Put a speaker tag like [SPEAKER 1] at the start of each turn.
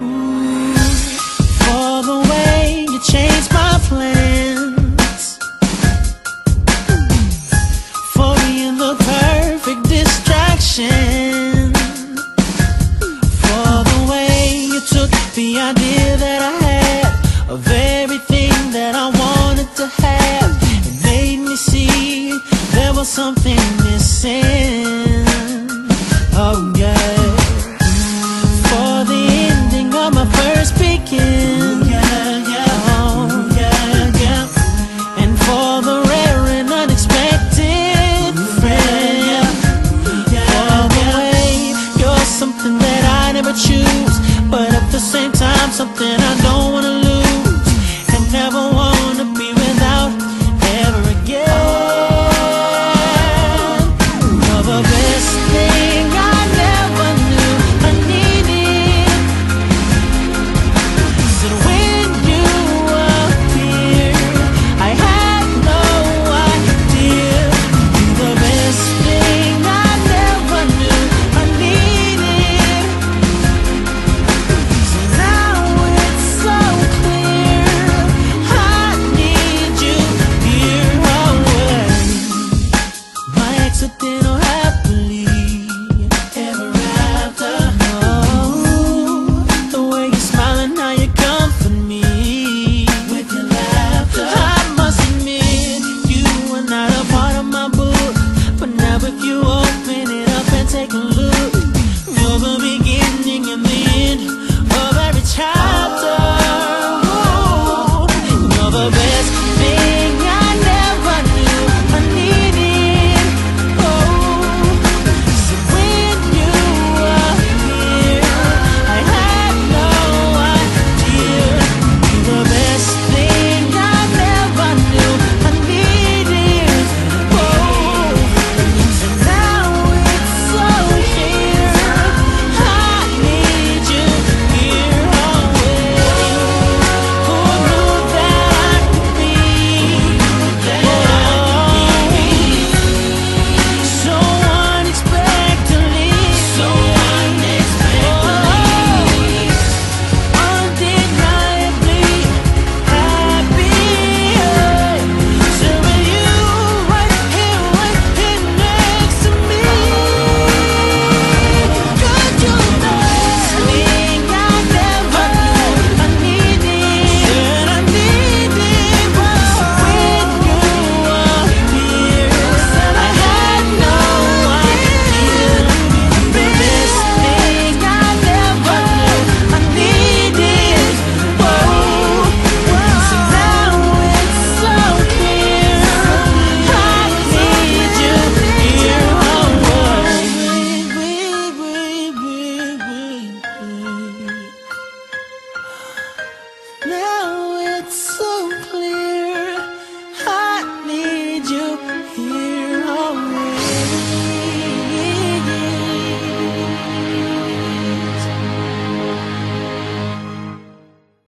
[SPEAKER 1] Mm. Ooh, for the way you changed my plans. For being the perfect distraction. For the way you took the idea that I had Of everything that I wanted to have. And made me see there was something missing. Oh something of